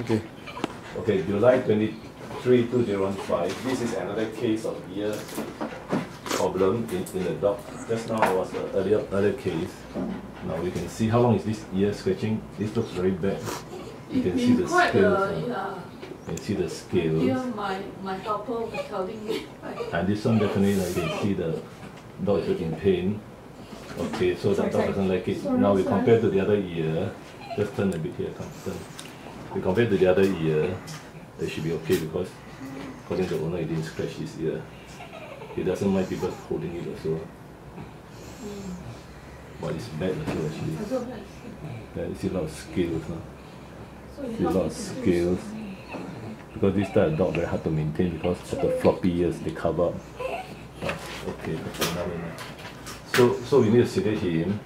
Okay. Okay, July 23, 2015. This is another case of ear problem in, in the dog. Just now was the earlier other case. Now we can see how long is this ear scratching. This looks very bad. You can see the quite scales. uh. You can see the Here scales. my, my helper was telling me. And this one definitely like, you can see the dog is in pain. Okay, so the dog doesn't like it. Now we compare to the other ear. Just turn a bit here, come turn. We compare to the other ear. It should be okay because according to the owner, he didn't scratch his ear. He doesn't mind people holding it also. But it's bad also actually. I. Yeah, you see a lot of scales now. So See a lot of scales. Because this type of dog very hard to maintain because of the floppy ears they cover up. Ah, okay, that's another one. So so we need to sedate him.